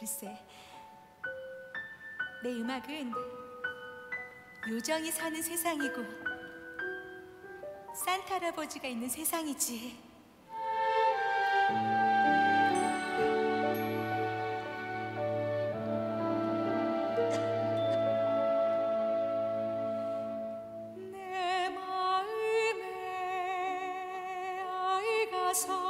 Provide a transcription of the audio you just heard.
글쎄 내 음악은 요정이 사는 세상이고 산타 할아버지가 있는 세상이지. 내 마음에 아이가 서